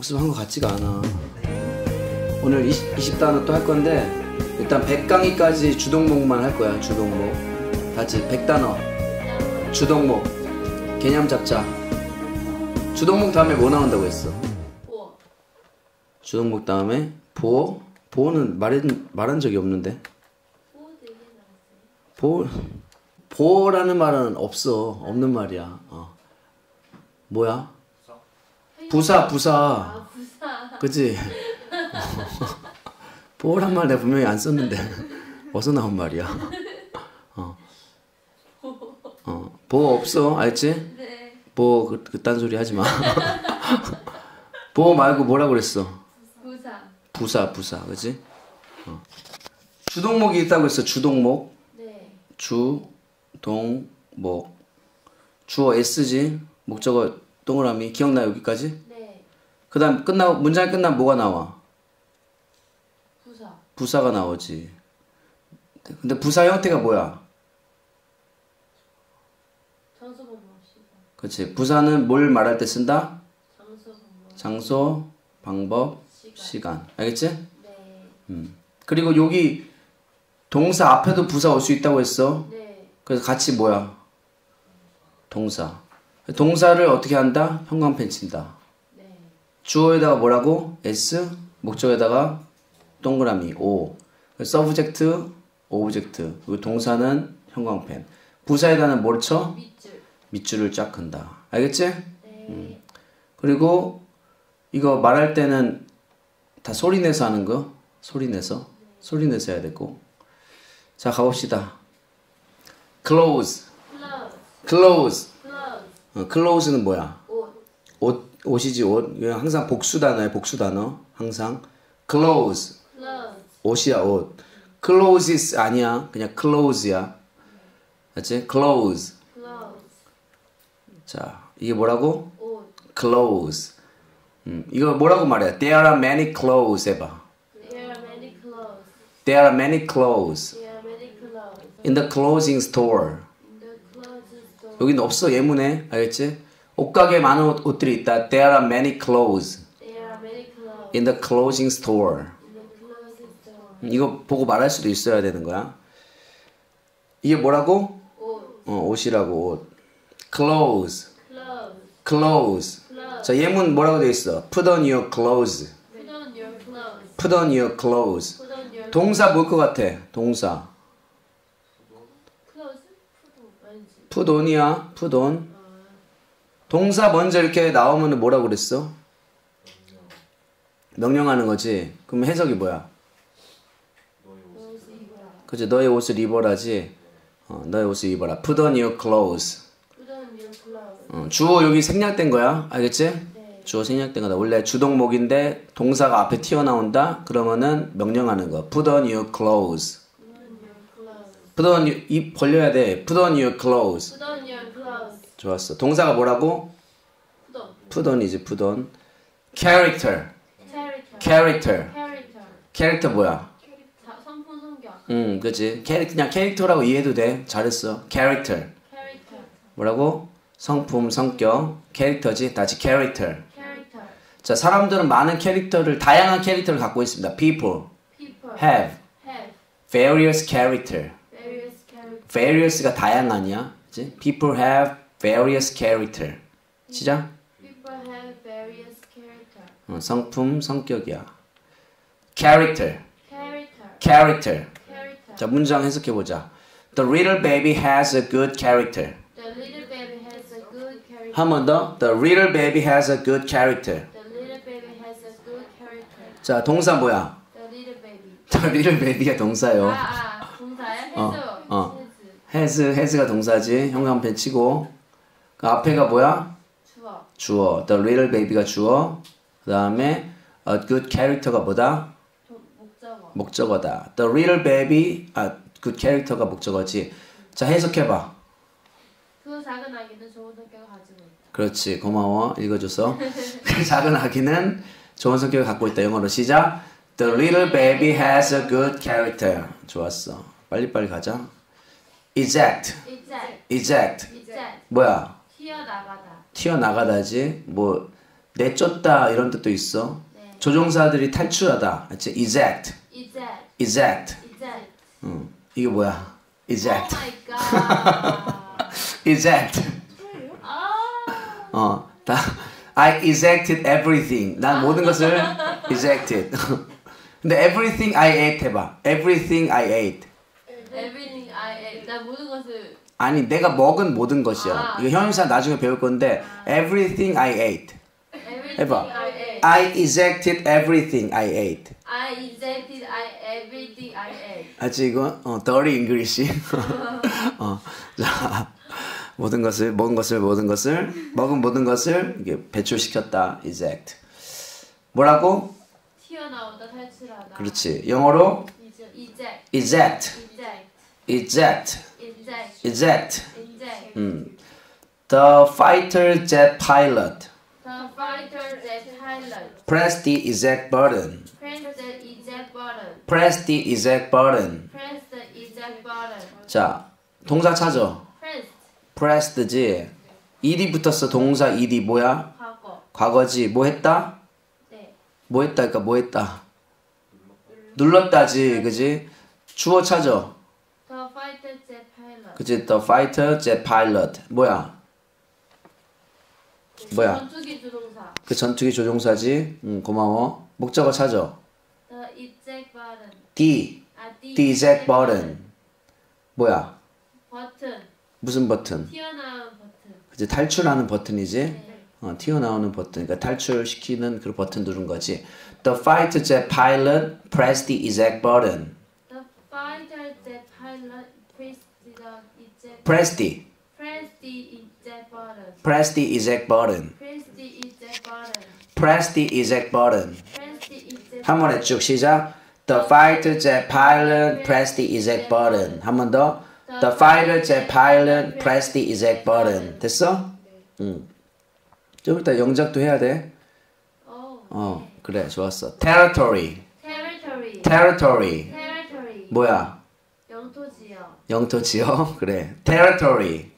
복습한 것 같지가 않아. 오늘 20, 20단어 또 할 건데 일단 100강의까지 주동목만 할 거야. 주동목. 다지 100단어. 주동목. 개념 잡자. 주동목 다음에 뭐 나온다고 했어? 보어. 주동목 다음에 보호? 보호는 말한, 말한 적이 없는데. 보어 보호라는 말은 없어. 없는 말이야. 어. 뭐야? 부사, 부사. 아. 그치? 보호란 말 내가 분명히 안 썼는데. 어디서 나온 말이야? 어. 어. 보호 없어. 알지? 네. 보호 그, 그딴 소리 하지 마. 보호 말고 뭐라 그랬어? 부사. 부사, 부사. 그치? 어. 주동목이 있다고 했어. 주동목. 네. 주, 동, 목. 주어 S지. 목적어 동그라미. 기억나 여기까지? 네. 그 다음 끝나고 문장이 끝나면 뭐가 나와? 부사. 부사가 나오지. 근데 부사 형태가 뭐야? 장소 번호 시간. 그치. 부사는 뭘 말할 때 쓴다? 장소 번호. 장소, 방법, 시간. 시간. 알겠지? 네. 그리고 여기 동사 앞에도 부사 올 수 있다고 했어. 네. 그래서 같이 뭐야? 동사. 동사를 어떻게 한다? 형광펜 친다. 네. 주어에다가 뭐라고? S. 목적어에다가 동그라미 O. Subject, object. 그리고 동사는 형광펜. 부사에다는 뭘 쳐? 밑줄. 밑줄을 쫙 근다. 알겠지? 네. 그리고 이거 말할 때는 다 소리 내서 하는 거. 소리 내서. 소리 내서 해야 되고. 자, 가봅시다. clothes. Clothes. clothes. 어, clothes는 뭐야? 옷. 옷, 옷이지, 옷. 항상 복수 단어야, 복수 단어. 항상. clothes. Clothes. 옷이야, 옷. clotheses 아니야. 그냥 clothes야. 맞지? clothes. Clothes. 자, 이게 뭐라고? 옷. clothes. 음, 이거 뭐라고 말해? There are many clothes 해봐. There are many clothes. There are many clothes There are many clothes. in the clothing store. In the clothes store. 여기는 없어 예문에 알겠지? 옷가게에 많은 옷, 옷들이 있다. There are many clothes There are many clothes. in the clothing store. In the clothes store. 음, 이거 보고 말할 수도 있어야 되는 거야. 이게 뭐라고? 옷. 어, 옷이라고 옷. clothes, Clothes. clothes. Clothes. 자 예문 뭐라고 돼 있어? Put on your clothes. Put on your clothes. Put on your clothes. Put on your 동사 뭘 것 같아? 동사. clothes. Put put on. 동사 먼저 이렇게 나오면 뭐라고 그랬어? 명령하는 거지. 그럼 해석이 뭐야? 그치? 너의 옷을 입어라지. 어, 너의 옷을 입어라. Put on your clothes. 어, 주어 여기 생략된 거야. 알겠지? 네. 주어 생략된 거다. 원래 주동목인데 동사가 앞에 튀어나온다? 그러면은 명령하는 거. Put on your clothes. Put on your clothes. Put on your, 입 벌려야 돼. Put on your clothes. Put on your clothes. 좋았어. 동사가 뭐라고? Put on. Put on이지, put on. Character. Character. Character. Character. 뭐야? 자, 성품 성격. 응, 그치. 캐릭, 그냥 캐릭터라고 이해해도 돼. 잘했어. character. Character. 뭐라고? 성품, 성격. 캐릭터지. 다시 character. Character. 자, 사람들은 많은 캐릭터를, 다양한 캐릭터를 갖고 있습니다. people People. have Have. various character. Various various가 다양한이야. 그치? people have various character. 시작. People have various character. 어, 성품, 성격이야. character. Character. character. Character. 자, 문장 해석해 보자. The little baby has a good character. The little baby has a good character. 한 번 더. The little baby has a good character. The little baby has a good character. 자, 동사 뭐야? The little baby. The little baby가 동사요. 아, 아, 동사야? 해서. 어, 어. Has, has가 동사지. 형광펜 치고. 그 앞에가 뭐야? 주어. 주어. The little baby가 주어. 그 다음에 a good character가 뭐다? 조- 목적어. 목적어다. The little baby, 아, good character가 목적어지. 자, 해석해봐. 그 작은 아기는 좋은 성격을 가지고 있다. 그렇지. 고마워. 읽어줘서. 그 작은 아기는 좋은 성격을 갖고 있다. 영어로 시작. The little baby has a good character. 좋았어. 빨리빨리 가자. Eject. Eject. 뭐야? 튀어나가다. 튀어나가다지. 뭐 내쫓다 이런 뜻도 있어. 네. 조종사들이 탈출하다. 그치? eject, Eject. eject. Eject. 응. 이게 뭐야? eject, Oh eject. 아. 어, 다 I ejected everything. 난 모든 것을 ejected. 근데 everything I ate 해봐. everything I ate. Everything I ate. 나 모든 것을 아니 내가 먹은 모든 것이요. 아. 이거 현임사 나중에 배울 건데 everything I ate. everything 해봐. I ate. I ejected everything I ate. I ejected I everything I ate. 아직 이거 어, dirty English. 어, 자 모든 것을 먹은 것을 모든 것을 먹은 모든 것을 이게 배출시켰다. eject. 뭐라고? 튀어나오다 탈출하다. 그렇지. 영어로 Eject. eject, Eject. eject, Eject. eject. 음. The fighter jet pilot The fighter jet pilot pressed the eject button. pressed the eject button. Press the eject button. Press the eject button. 자, 동사 찾아. Pressed. pressed지. ed이 붙었어. 동사 ed 뭐야? 과거. 과거지. 뭐 했다? 네. 뭐 했다? 그러니까 뭐 했다? 눌렀다지. 그지? 주어 찾아. The fighter jet pilot. 그지? The fighter jet pilot. 뭐야? 뭐야? 전투기 주동사. 그 전투기 조종사지. 응, 고마워. 목적어 찾아. The eject button. D. 아, the, The eject button. 뭐야? 버튼. 무슨 버튼? 튀어나온 버튼. 그지? 탈출하는 버튼이지. 네. 어, 튀어나오는 버튼, 그러니까 탈출시키는 그 버튼 누른 거지. The fighter jet pilot pressed the eject button. Press the, Press the eject button. press the eject button. Press the eject button. Press the eject button. Press the eject. 한 번에 쭉 시작. The fighter jet pilot pressed the eject button. 한 번 더. The fighter jet pilot pressed the eject button. 됐어? 응. 좀 이따 영작도 해야 돼. Oh. 어, 그래, 좋았어. Territory, Territory. territory. Territory. 뭐야? 영토 지역. 그래. Territory.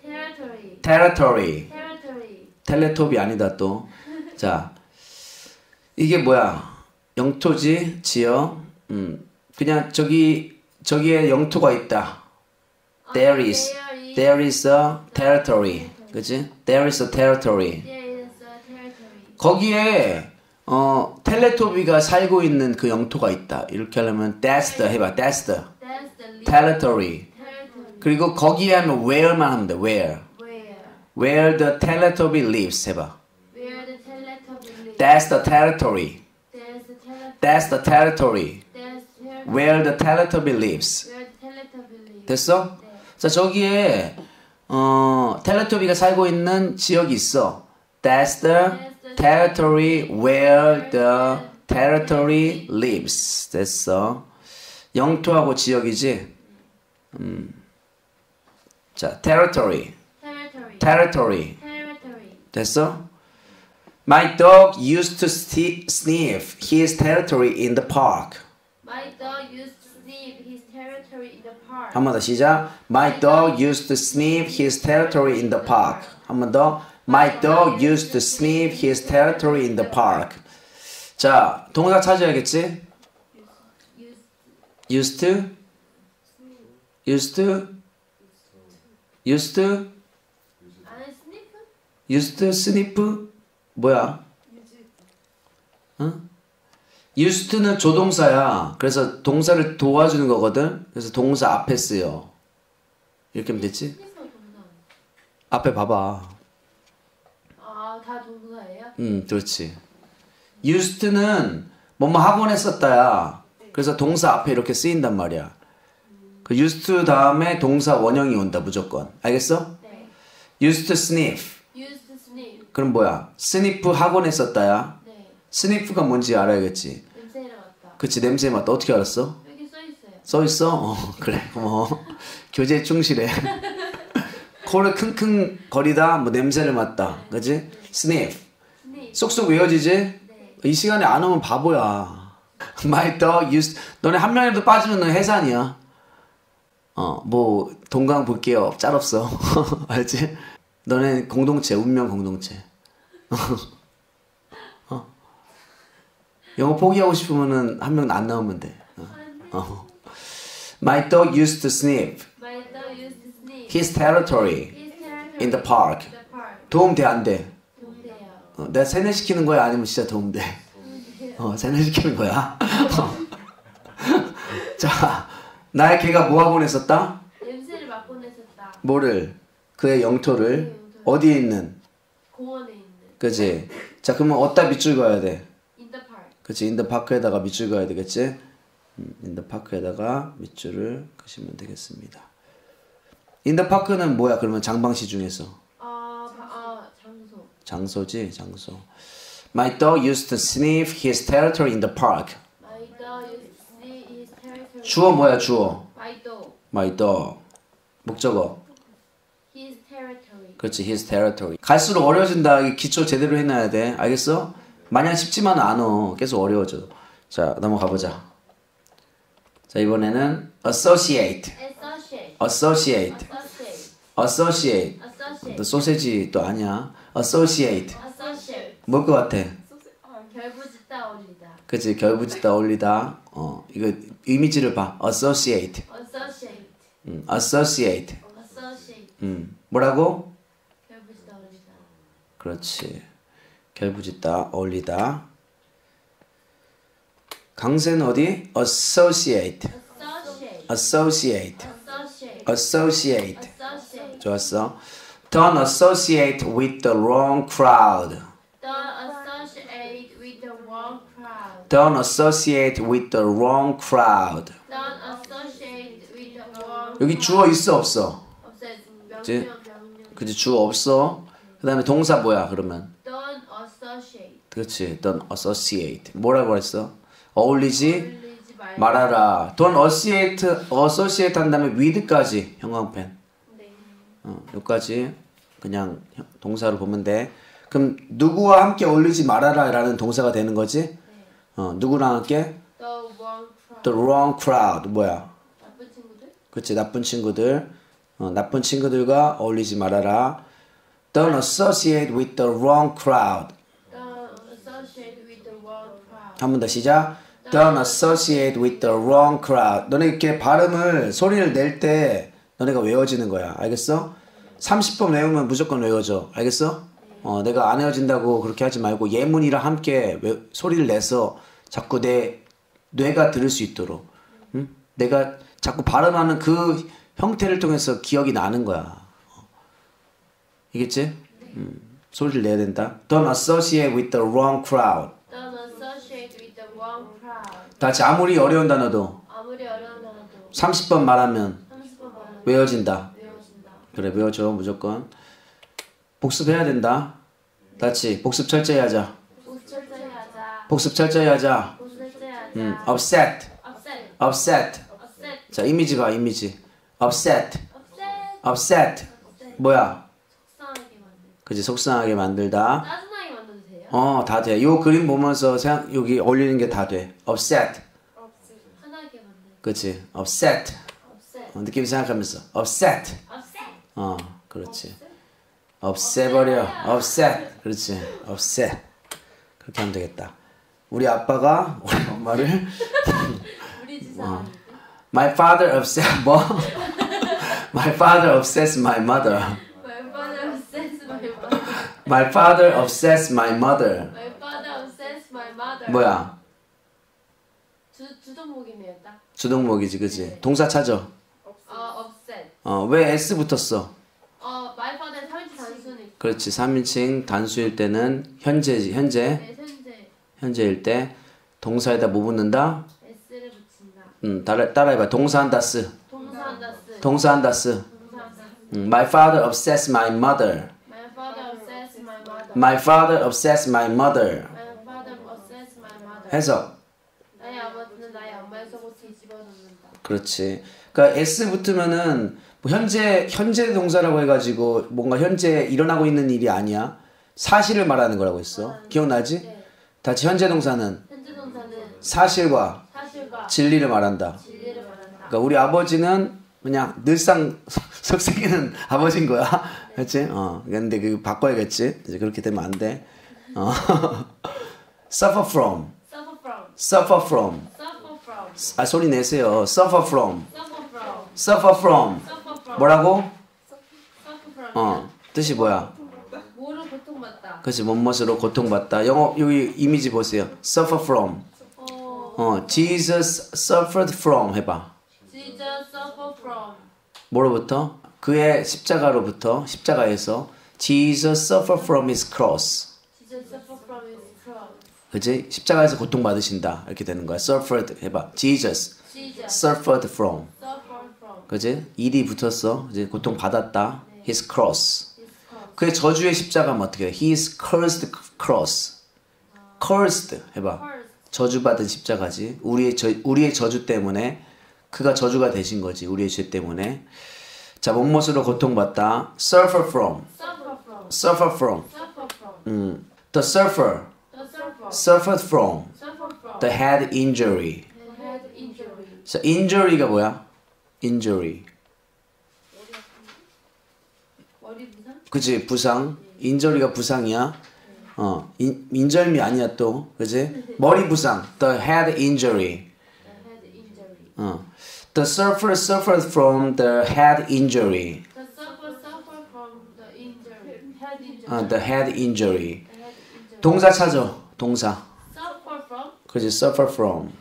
Territory. territory. 텔레톱이 아니다 또. 자, 이게 뭐야? 영토지, 지역. 음, 그냥 저기 저기에 영토가 있다. There is, there is a territory. 그지? There is a territory. 거기에 어 텔레토비가 살고 있는 그 영토가 있다. 이렇게 하려면 that's the 해봐. That's the territory. territory. 그리고 거기에 하면 where만 하면 돼. Where. Where? Where the Teletubby lives 해봐. Where the Teletubby lives. That's the territory. There's the Teletubby. That's the territory. There's ter- Where the Teletubby lives. where the Teletubby lives. 됐어? 네. 자 저기에 어 텔레토비가 살고 있는 지역이 있어. That's the territory where the territory lives. 됐어. 영토하고 지역이지. 음. 자 territory, Territory. territory. Territory. 됐어? My dog used to sti- sniff his territory in the park. My dog used to sniff his territory in the park. 한 번 더 시작. My dog used to sniff his territory in the park. 한 번 더. My dog used to sniff his territory in the park. 자, 동사 찾아야겠지? Used used to used to used to used to sniff 뭐야? 응? used to는 조동사야. 그래서 동사를 도와주는 거거든. 그래서 동사 앞에 쓰여. 이렇게 하면 됐지? 앞에 봐봐. 아, 다 동사예요? 음, 그렇지. used to는 뭐뭐 하곤 했었다야. 그래서 동사 앞에 이렇게 쓰인단 말이야. 그 used to 다음에 동사 원형이 온다 무조건. 알겠어? 네. used to sniff. Used to sniff. 그럼 뭐야? sniff 하곤 했었다야. 네. sniff가 뭔지 알아야겠지. 냄새를 맡다. 그치 냄새 맡다 어떻게 알았어? 여기 써 있어요. 써 있어? 어, 그래. 어. 교재 충실해. 코를 킁킁 거리다 뭐 냄새를 맡다. 그지? sniff. sniff. 쏙쏙 외워지지? 네. 이 시간에 안 오면 바보야. My dog used 너네 한 명이라도 빠지면 너 해산이야. 어, 뭐 동강 볼게요. 짤 없어. 알지? 너네 공동체, 운명 공동체. 영어 포기하고 싶으면은 한 명 안 나오면 돼. 어. 어. My dog used to sniff My dog used to sniff his territory his territory in the park. in the park. 도움 돼 안 돼? 좋은데요. 어, 내가 세뇌시키는 거야 아니면 진짜 도움 돼? 어, 세뇌시키는 거야. 자, 나의 개가 뭐 하고 있었다? 냄새를 맡고 있었다. 뭐를? 그의 영토를 어디에 있는? 공원에 있는 그지? 자, 그러면 어디다 밑줄 그어야 돼? in the park. 그치? In the park에다가 밑줄 그어야 되겠지? 음, in the park에다가 밑줄을 그시면 되겠습니다. 인더 파크는 뭐야? 그러면 장방시 중에서 어, 바, 어 장소. 장소지, 장소. My dog used to sniff his territory in the park. My dog used to sniff his territory. 주어 뭐야, 주어? My dog. My dog. 목적어. His territory. 그렇지, his territory. 갈수록 어려워진다. 이 기초 제대로 해놔야 돼. 알겠어? 마냥 쉽지만 않어. 계속 어려워져. 자, 넘어가 보자. 자, 이번에는 associate. Associate. associate. Associate. associate. Associate. 너 소세지 또 아니야? associate. 뭘 것 같아? 결부짓다 올리다. 그치, 결부짓다 올리다. 어, 이거 이미지를 봐. associate. Associate. 음, associate. Associate. 음, 뭐라고? 결부짓다 올리다. 그렇지. 결부짓다, 어울리다. 강세는 어디? associate. Associate. associate. Associate. 좋았어. Don't associate with the wrong crowd. Don't associate with the wrong crowd. Don't associate with the wrong crowd. Don't associate with the wrong 여기 주어 있어 없어? 그치? 그지 주어 없어. 그 다음에 동사 뭐야 그러면? Don't associate. 그렇지. Don't associate. 뭐라고 했어? 어울리지 말. 말아라. Don't associate associate 한 다음에 with까지 형광펜. 네. 어, 여기까지 그냥 형- 동사로 보면 돼. 그럼 누구와 함께 어울리지 말아라라는 동사가 되는 거지? 어, 누구랑 함께? The wrong crowd. The wrong crowd 뭐야? 나쁜 친구들? 그렇지 나쁜 친구들 어, 나쁜 친구들과 어울리지 말아라. Don't associate with the wrong crowd. Don't associate with the wrong crowd. 한 번 더 시작. Don't associate with the wrong crowd. 너네 이렇게 발음을 소리를 낼 때 너네가 외워지는 거야. 알겠어? 30번 외우면 무조건 외워져. 알겠어? 어, 내가 안 외워진다고 그렇게 하지 말고 예문이랑 함께 외- 소리를 내서 자꾸 내 뇌가 들을 수 있도록. 응? 내가 자꾸 발음하는 그 형태를 통해서 기억이 나는 거야. 어. 이겠지? 음, 소리를 내야 된다. Don't associate with the wrong crowd. Don't associate with the wrong crowd. 다 같이 아무리 어려운 단어도 아무리 어려운 단어도 30번 말하면 30번 말하면 외워진다. 외워진다. 그래 외워줘 무조건. 복습해야 된다. 다 같이 복습 철저히 하자. 복수 철저히 하자. 복습 철저히 하자. 복수 철저히 하자. 음, upset, upset. 자 이미지 봐 이미지. upset, upset. upset. 뭐야? 만들. 그지 속상하게 만들다. 짜증나게 만들도 돼요? 어 다 돼. 요 그림 보면서 생각 여기 어울리는 게 다 돼. upset. 화나게 만들. upset. upset. 어, 느낌 생각하면서 upset. upset. 어 그렇지. 없애버려. upset. 그렇지. upset. 그렇게 하면 되겠다. 우리 아빠가 우리 엄마를 우리 집사. My father upset 뭐? My father upsets my mother. My father upsets my mother. My father upsets my mother. My father upsets my mother. 뭐야? 주 주동목이네요, 딱. 주동목이지, 그지? 동사 찾아. 어, upset. 어, 왜 S 붙었어? 어, my father 3인칭 단순히. 그렇지. 3인칭 단수일 때는 현재지, 현재. 네, 현재 현재 일 때 동사에다 뭐 붙는다? s를 붙인다. 음, 따라, 따라해 봐. 동사한다 쓰. 동사한다 쓰. 동사한다 쓰. 동사한다. 음, My father upsets my mother. My father upsets my mother. My father upsets my mother. 해석. 나의 아버지는 나의 엄마의 속옷을 집어넣는다. 그렇지. 그러니까 S 붙으면은 뭐 현재 현재 동사라고 해가지고 뭔가 현재 일어나고 있는 일이 아니야. 사실을 말하는 거라고 했어. 기억나지? 네. 다치 현재 동사는 현재 동사는 사실과 사실과 진리를 말한다. 진리를 말한다. 그러니까 우리 아버지는 그냥 늘상 속삭이는 아버지인 거야. 그렇지? 어. 근데 그 바꿔야겠지. 이제 그렇게 되면 안 돼. 어. suffer from. Suffer from. suffer from. suffer from, 아 소리 내세요. suffer from. suffer from, suffer from. 뭐라고? 어 뜻이 뭐야? 뭐로 고통받다. 그렇지 못못으로 고통받다. 영어 여기 이미지 보세요. suffer from. 어, 어 Jesus suffered from 해봐. Jesus suffer from. 뭐로부터? 그의 십자가로부터 십자가에서 Jesus suffered from his cross. 그지? 십자가에서 고통받으신다. 이렇게 되는 거야. suffered 해봐. Jesus Jesus suffered from. suffer from 그지? 일이 붙었어. 이제 고통 받았다. his cross. his cross. 그의 저주의 십자가면 어떻게 돼? His cursed cross. cursed 해봐. 저주받은 십자가지. 우리의 저, 우리의 저주 때문에 그가 저주가 되신 거지. 우리의 죄 때문에. 자, 못못으로 고통받다. suffer from. suffer from, 음. the suffer suffered from suffer from the head injury. the head injury. 자, injury가 뭐야? Injury. 부상? 그지? 부상. injury가 부상이야. 어, 인, 인절미 아니야 또. 그지? 머리 부상. the head injury. 어. The sufferer suffered from the head injury. The suffer suffer from the injury. Head injury. 어, the head injury. The head injury. 동사 찾아. 동사. suffer from 그지? suffer from.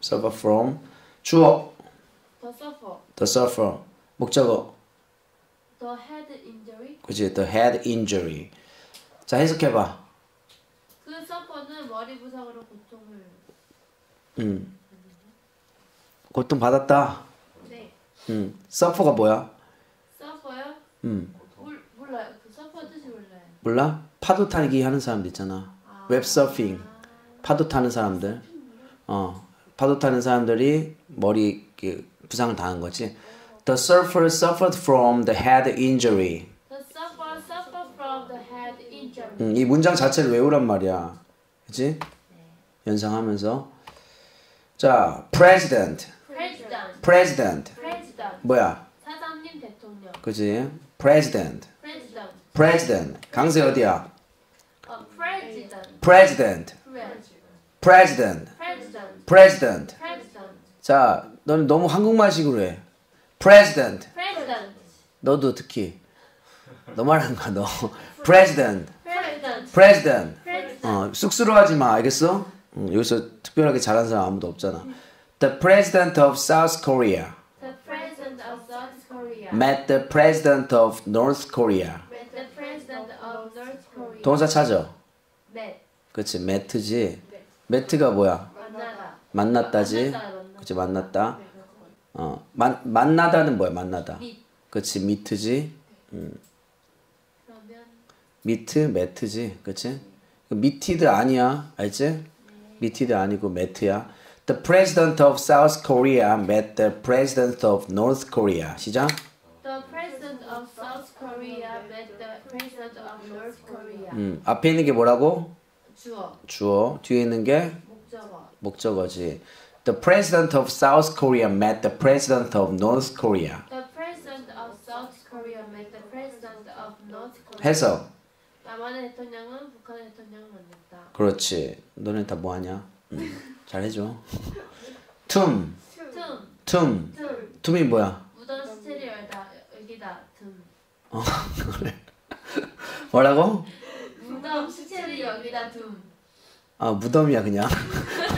suffer from. 주어. The suffer. 목적어. The head injury. 그지? the head injury. 자, 해석해봐. 그 suffer는 머리 부상으로 고통을. 음. 고통 받았다. 네. 음. suffer가 뭐야? suffer요? 음. 몰 몰라요. 그 suffer 뜻이 몰라요. 몰라? 파도 타기 하는 사람들 있잖아. 아. 웹 서핑. 파도 타는 사람들. 어. 파도 타는 사람들이 머리 이렇게 부상을 당한 거지. The surfer suffered from the head injury. The suffer suffer from the head injury. 음, 이 문장 자체를 외우란 말이야. 그치? 연상하면서. 자, president. President. president. President. 뭐야? 사장님 대통령. 그치? president. President. president. 강세 어디야? 어, president. president. President. president. President. 자, 너는 너무 한국말식으로 해. president. President. 너도 특히. 너 말하는 거야, 너. president. President. president. 어, 쑥스러워하지 마, 알겠어? 응, 여기서 특별하게 잘하는 사람 아무도 없잖아. The president of South Korea The president of South Korea. met the president of North Korea. Met the president of North Korea. 동사 찾아. Met. 그치, met지. met가 뭐야? 만나다. 만났다지. 만났다, 만났다. 그치, 만났다. 어, 만, 만나다는 뭐야, 만나다. 그치, meet지. 그러면 meet, met지. 그치? meeted 아니야, 알지? meeted 아니고 met야. The president of South Korea met the president of North Korea. 시작. the president of South Korea met the president of North Korea. 음, 앞에 있는 게 뭐라고? 주어. 주어. 뒤에 있는 게 목적어. 목적어지. The president of South Korea met the president of North Korea. The president of South Korea met the president of North Korea. 해석. 남한의 대통령은 북한의 대통령을 만났다. 그렇지. 너네 다 뭐하냐? 음, 잘해줘. 툼. 틈. 툼. 틈. 툼이 뭐야? 무던 시체를 열다. 여기다. 틈. 뭐라고? 무덤 시체를 여기다 둠. 아 무덤이야 그냥.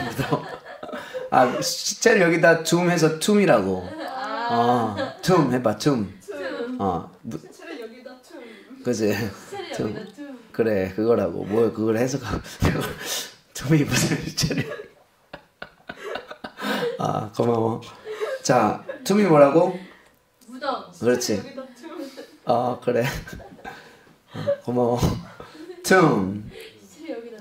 무덤. 아 시체를 여기다 툼해서 툼이라고. 아, 툼 해봐 툼. 어, 무, 차라리 여기다 춤. 그지. 시체를 툼. 그래 그거라고. 뭘 그걸 해석하고 툼이 무슨 시체를. 아 고마워. 자 툼이 뭐라고? 무덤. 그렇지. 아 그래. 어, 고마워. 툼. 시체를.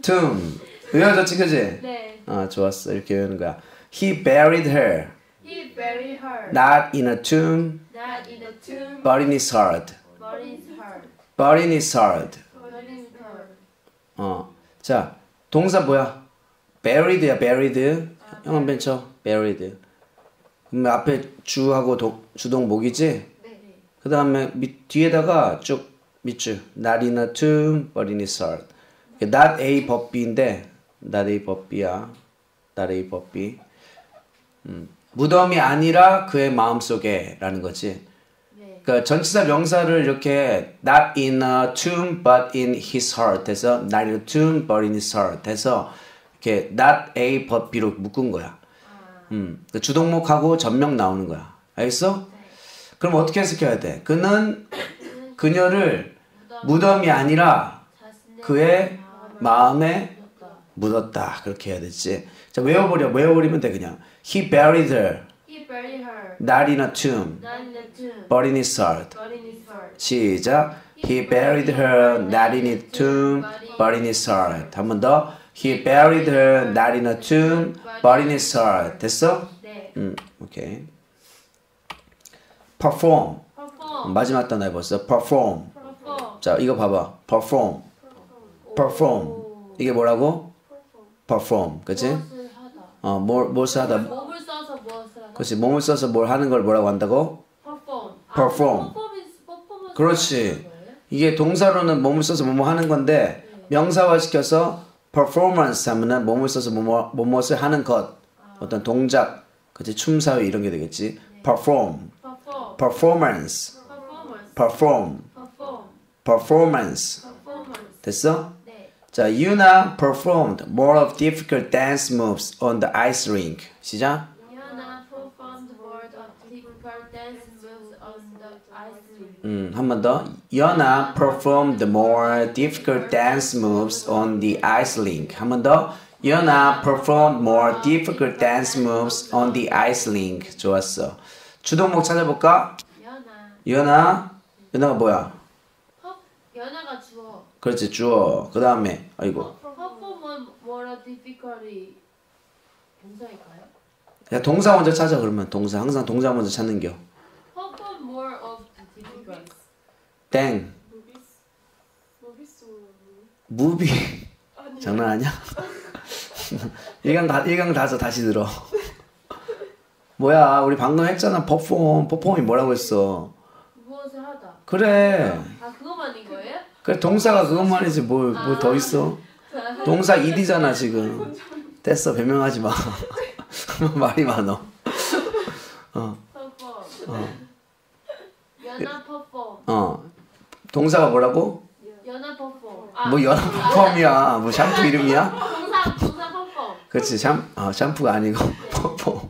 툼. 외워졌지 그지? 네. 아 좋았어 이렇게 외우는 거야. He buried her He buried her. not in a tomb Not in a tomb. but in his heart. Buried her. But in his heart. Buried her. 어. 자 동사 뭐야? buried야 buried. 형은 벤처 buried. 그럼 앞에 주하고 동, 주동 목이지? 네. 그 다음에 밑 뒤에다가 쭉 밑줄 not in a tomb but in his heart. not a 법비인데 a 법비야. but B. 음, 무덤이 아니라 그의 마음속에라는 거지. 네. 그러니까 전치사 명사를 이렇게 not in a tomb but in his heart 해서 not in a tomb but in his heart 해서 이렇게 not A but B로 묶은 거야. 음, 그 주동목하고 전명 나오는 거야. 알겠어? 그럼 어떻게 해석해야 돼? 그는 그녀를 무덤이 아니라 그의 마음에 묻었다. 그렇게 해야 되지. 자, 외워버려. 외워버리면 돼, 그냥. He buried her, He buried her not in a tomb, not in the tomb, but in his heart. but in his heart. 시작. He buried her not in a tomb, but in his heart. 한 번 더. He buried her not in a tomb, but in his heart. 됐어? 네. 음, 오케이. perform. perform. 마지막 단어 해봤어. perform. perform. 자, 이거 봐봐. perform. perform. 이게 뭐라고? Perform. 그치? 어, 뭘, 무엇을 하다. 몸을 써서 무엇을 하다. 그치. 몸을 써서 뭘 하는 걸 뭐라고 한다고? perform. perform. 아, 그렇지. 이게 동사로는 몸을 써서 뭐뭐 하는 건데 명사화 시켜서 performance 하면은 몸을 써서 뭐뭐 뭐뭇을 하는 것 어떤 동작 그치 춤사위 이런 게 되겠지 perform perform. performance perform perform. performance performance. 됐어? 네. 자 Yuna performed more of difficult dance moves on the ice rink 시작 Yana performed more of difficult dance moves on the ice rink. 음, 한 번 더. Yona performed more difficult dance moves on the ice rink. 한 번 더. Yona performed more difficult dance moves on the ice rink. 좋았어. 주동목 찾아볼까? 연아. Yona. Yona가 뭐야? 그렇지, 주어. 그 다음에, 아이고. perform more difficultly 동사일까요? 야, 동사 먼저 찾아, 그러면. 동사. 항상 동사 먼저 찾는 겨. perform more of difficult. 땡. 무비. 장난 아니야? 1강 다, 1강 다서 다시 들어. 뭐야, 우리 방금 했잖아. 퍼폼. 퍼폼이 뭐라고 했어? 무엇을 하다. 그래. 아? 그래, 동사가 그것만이지. 뭐, 뭐 더 있어? 동사 id잖아, 지금. 됐어, 변명하지 마. 말이 많어. 어, perform. 어. 동사가 뭐라고? perform. 아, 뭐, 연합 퍼폼이야. 뭐, 샴푸 이름이야? 동사 동사 perform. 그렇지, 샴, 어, 샴푸가 아니고, perform.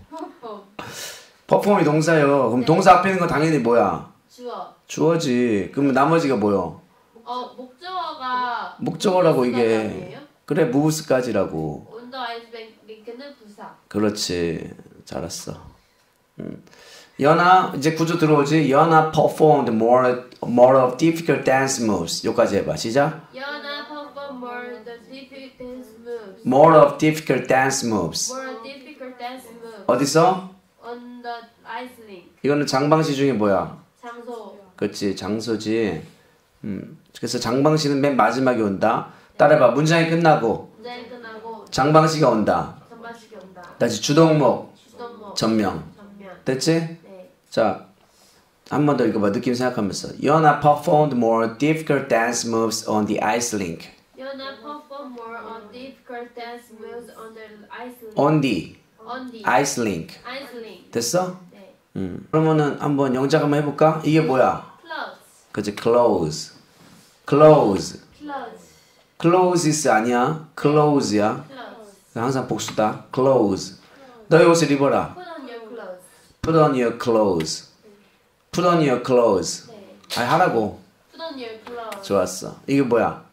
퍼폼이 동사요. 그럼 동사 앞에 있는 건 당연히 뭐야? 주어. 주어지. 그럼 나머지가 뭐요? 어 목적어가 목적어라고 이게. 아니에요? 그래, 무브스까지라고. 온더 아이스뱅 링크는 부사. 그렇지. 잘했어. 음. 연아 이제 구조 들어오지. 연아 performed more more of difficult dance moves. 여기까지 해봐. 시작. 연아 perform more the difficult dance moves. More of difficult dance moves. More difficult dance moves 어디서? on the ice rink. 이거는 장방시 중에 뭐야? 장소. 그렇지. 장소지. 음. 그래서 장방시는 맨 마지막에 온다. 따라해봐. 문장이 끝나고 문장이 끝나고 장방시가 온다. 전반식이 온다. 다시 주동목 주동목. 전명. 전면. 됐지? 네. 자, 한 번 더 읽어봐. 느낌 생각하면서. Yona performed more difficult dance moves on the ice rink. 연아 perform more on difficult dance moves on the ice rink. On the on the ice rink. ice rink. 됐어? 네. 음. 그러면은 한번 영작 한번 해볼까? 이게 뭐야? Clothes. 그치? clothes. Clothes. Clothes. clothes 아니야. Clothes. 항상 복수다. clothes. 너의 옷을 입어라. Put on your clothes. put on your clothes. put on your clothes. 네. 아 하라고. Put on your clothes. 좋았어. 이게 뭐야?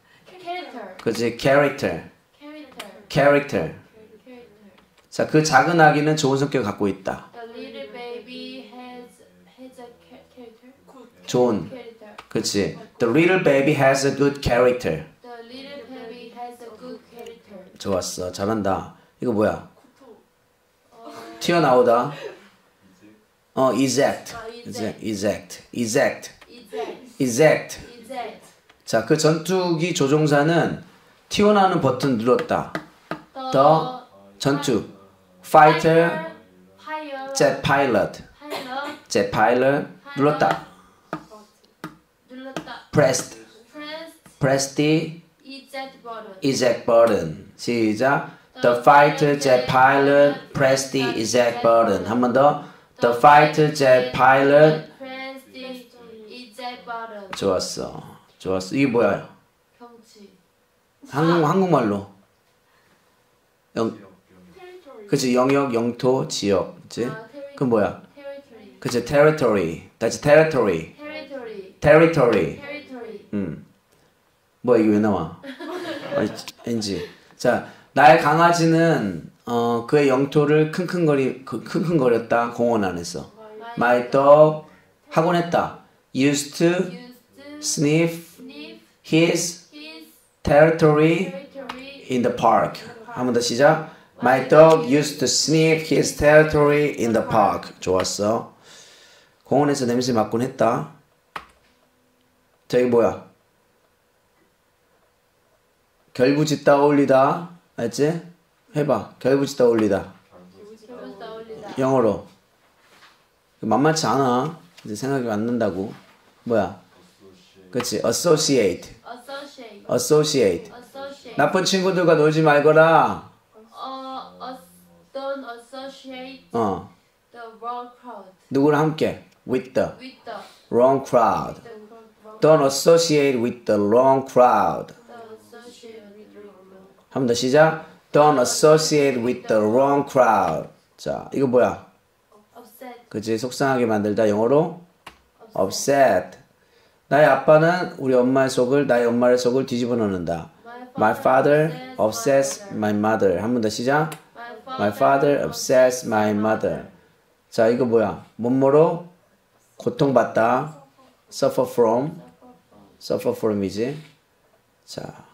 Character. 그치? character. Character. 자, 그 작은 아기는 좋은 성격을 갖고 있다. The little baby has has a cha- character. 좋은. 그치? The little baby has a good character. The little baby has a good character. 좋았어. 잘한다. 이거 뭐야? 튀어나오다. 어, exact. 아, exact. exact. exact. exact. 자, 그 전투기 조종사는 튀어나오는 버튼 눌렀다. The 전투. fighter, jet pilot. Pilot. jet pilot 눌렀다. Pressed. Press press the eject button. 시작. The fighter jet pilot pressed the eject button. 한 번 더. The fighter jet pilot. press the eject button. 좋았어. 좋았어. 이게 뭐야? 경치. 한국 한국말로. 영. 그치 영역, 영토, 지역, 그치? 아, terri- 그 뭐야? 그치 territory. territory. territory. territory. territory. 음. 뭐야 이게 왜 나와? 왠지. 자, 나의 강아지는 어 그의 영토를 킁킁거리 그- 킁킁거렸다 공원 안에서. My dog 하곤 했다. Used to sniff his territory in the park. 한 번 더 시작. My dog used to sniff his territory in the park. 좋았어. 공원에서 냄새 맡곤 했다. 저기 뭐야? 결부짓 떠올리다. 알지? 해봐. 결부짓 떠올리다. 결혼 떠올리다. 영어로. 만만치 않아. 이제 생각이 안 난다고. 뭐야? 그치? associate. associate associate. associate 나쁜 친구들과 놀지 말거라. 어, don't associate 어. the wrong crowd 누구랑 함께? With the with the wrong crowd. the Don't associate with the wrong crowd. 한 번 더 시작. Don't associate with the wrong crowd. 자, 이거 뭐야? 그치? 속상하게 만들다 영어로 upset. 나의 아빠는 우리 엄마의 속을 나의 엄마의 속을 뒤집어 놓는다. My father upsets my mother. 한 번 더 시작. My father upsets my mother. 자, 이거 뭐야? 뭐뭐로 고통받다. suffer from. suffer from이지. 자,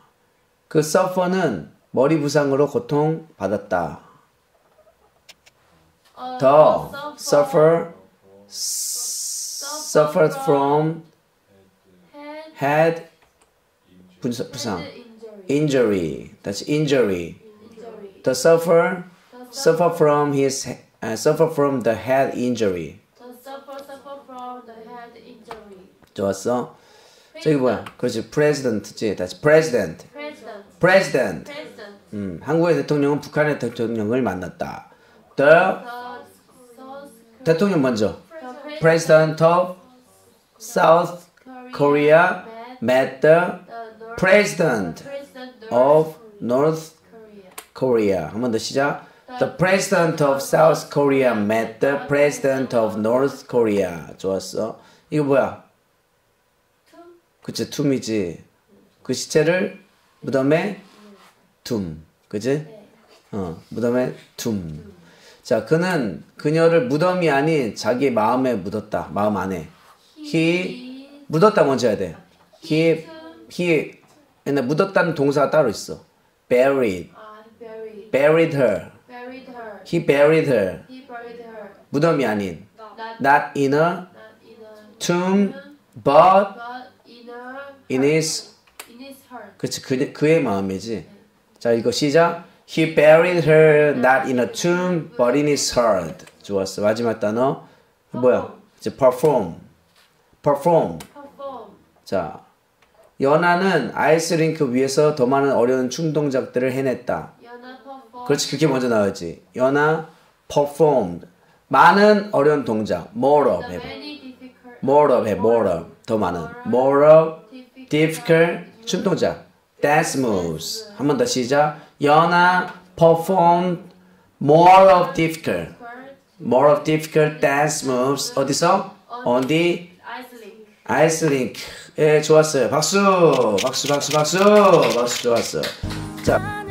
그 suffer는 머리 부상으로 고통 받았다. 어, 더 suffer suffered from head head 부상, 부상. injury injury. That's injury. injury The suffer the suffer from his uh, suffer from the head injury. the suffer suffer from the head injury 좋았어? 저기 뭐야? 그렇지. president. president president. president 음, 한국의 대통령은 북한의 대통령을 만났다. The 대통령 먼저. President of South Korea met the President of North Korea. 한 번 더 시작. The President of South Korea met the President of North Korea. 좋았어. 이거 뭐야? 그치, 툼이지. 그 시체를 무덤에 둠. 그치? 어, 무덤에 둠. 자, 그는 그녀를 무덤이 아닌 자기 마음에 묻었다. 마음 안에. He, 묻었다 먼저 해야 돼. He, he, 근데 묻었다는 동사가 따로 있어. Buried, uh, buried her. He buried her. 무덤이 아닌. not in a tomb, but in his in his heart 그치 그, 그의 마음이지 자 이거 시작 He buried her not in a tomb but in his heart 좋았어 마지막 단어 뭐야 이제 perform perform 자 연하는 아이스링크 위에서 더 많은 어려운 충동작들을 해냈다 그렇지 그게 먼저 나오지 연하 performed 많은 어려운 동작 more of 해봐 more of 해 more of 더 많은 more of difficult 춤 동작 dance moves 한 번 더 시작 연아 performed more of difficult more of difficult dance moves 어디서? on the ice rink 예 좋았어요 박수 박수 박수 박수 박수 좋았어 자